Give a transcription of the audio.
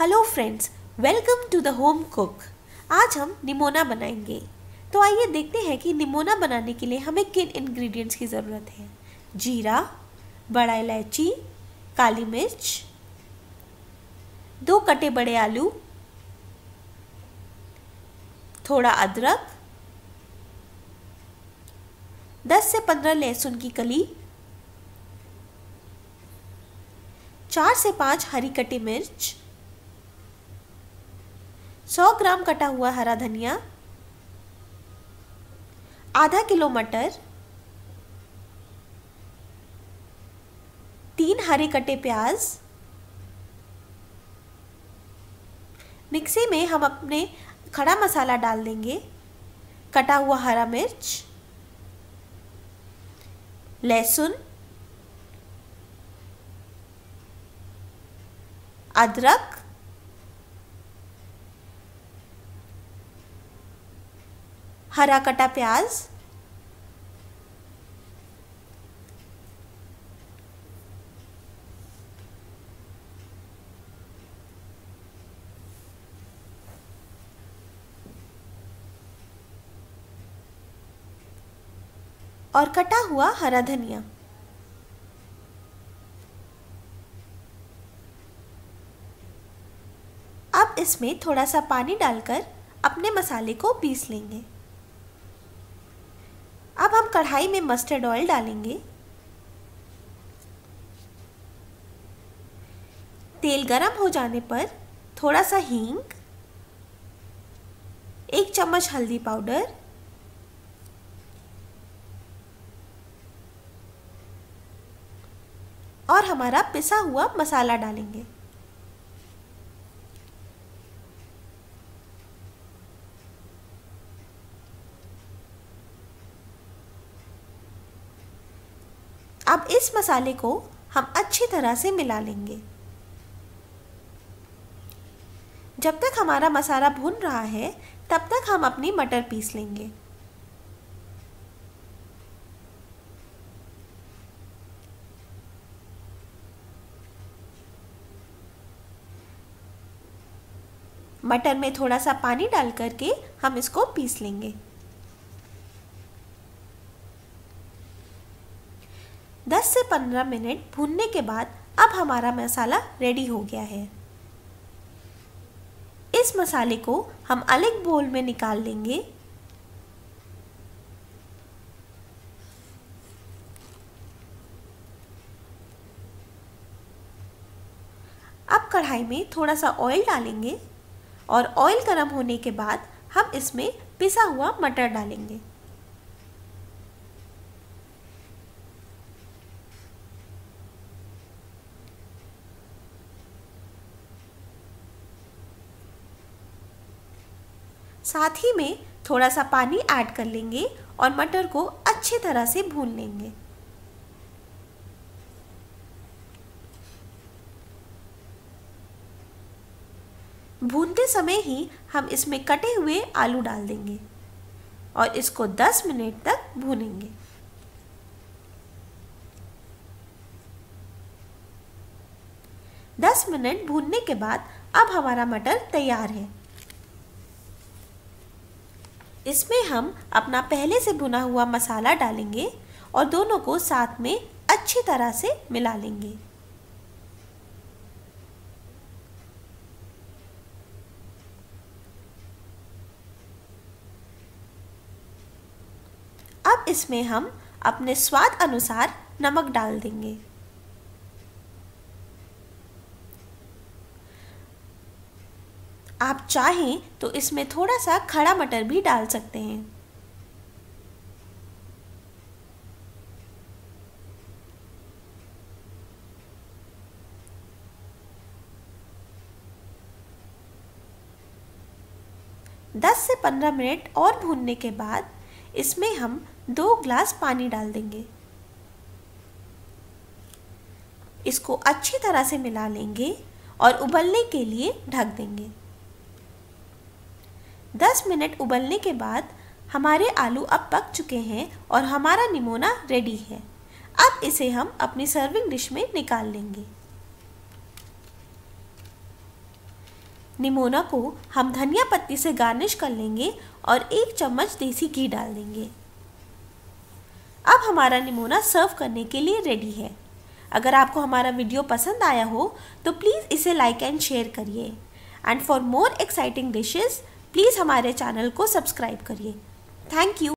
Hello friends welcome to the home cook आज हम निमोना बनाएँगे। तो आइए देखते हैं कि निमोना बनाने के लिए हमें किन इंग्रेडिएंट्स की ज़रूरत है। जीरा, बड़ा इलायची, काली मिर्च, दो कटे बड़े आलू, थोड़ा अदरक 10 से 15 लहसुन की कली, चार से पाँच हरी कटी मिर्च 100 ग्राम कटा हुआ हरा धनिया, आधा किलो मटर, तीन हरे कटे प्याज। मिक्सी में हम अपने खड़ा मसाला डाल देंगे, कटा हुआ हरा मिर्च, लहसुन, अदरक हरा कटा प्याज, और कटा हुआ हरा धनिया। अब इसमें थोड़ा सा पानी डालकर अपने मसाले को पीस लेंगे। कढ़ाई में मस्टर्ड ऑयल डालेंगे। तेल गरम हो जाने पर थोड़ा सा हींग, एक चम्मच हल्दी पाउडर, और हमारा पिसा हुआ मसाला डालेंगे। अब इस मसाले को हम अच्छी तरह से मिला लेंगे। जब तक हमारा मसाला भुन रहा है, तब तक हम अपनी मटर पीस लेंगे। मटर में थोड़ा सा पानी डाल करके हम इसको पीस लेंगे। दस से पंद्रह मिनट भूनने के बाद अब हमारा मसाला रेडी हो गया है। इस मसाले को हम अलग बोल में निकाल लेंगे। अब कढ़ाई में थोड़ा सा ऑयल डालेंगे और ऑयल गर्म होने के बाद हम इसमें पिसा हुआ मटर डालेंगे। साथ ही में थोड़ा सा पानी ऐड कर लेंगे और मटर को अच्छी तरह से भून लेंगे। भूनते समय ही हम इसमें कटे हुए आलू डाल देंगे और इसको 10 मिनट तक भूनेंगे। दस मिनट भूनने के बाद अब हमारा मटर तैयार है। इसमें हम अपना पहले से भुना हुआ मसाला डालेंगे और दोनों को साथ में अच्छी तरह से मिला लेंगे। अब इसमें हम अपने स्वाद अनुसार नमक डाल देंगे। आप चाहें तो इसमें थोड़ा सा खड़ा मटर भी डाल सकते हैं। दस से पंद्रह मिनट और भूनने के बाद इसमें हम दो ग्लास पानी डाल देंगे। इसको अच्छी तरह से मिला लेंगे और उबलने के लिए ढक देंगे। 10 मिनट उबलने के बाद हमारे आलू अब पक चुके हैं और हमारा निमोना रेडी है। अब इसे हम अपनी सर्विंग डिश में निकाल लेंगे। निमोना को हम धनिया पत्ती से गार्निश कर लेंगे और एक चम्मच देसी घी डाल देंगे। अब हमारा निमोना सर्व करने के लिए रेडी है। अगर आपको हमारा वीडियो पसंद आया हो तो प्लीज़ इसे लाइक एंड शेयर करिए। And for more exciting dishes please हमारे चैनल को सब्सक्राइब करिए। Thank you.